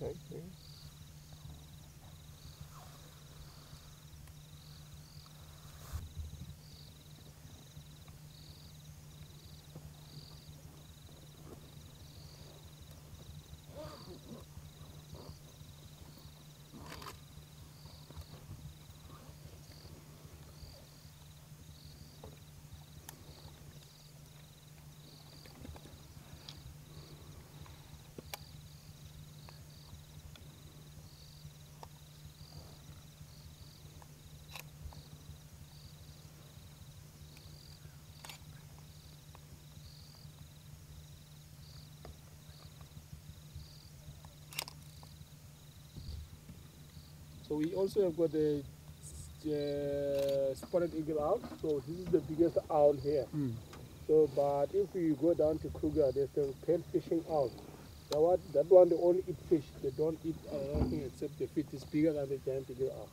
right here. So we also have got the uh, spotted eagle owl. So this is the biggest owl here. Mm. So, but if you go down to Kruger, there's the Pel's fishing owl. That one, that one they only eat fish. They don't eat anything except the fish. It's bigger than the giant eagle owl.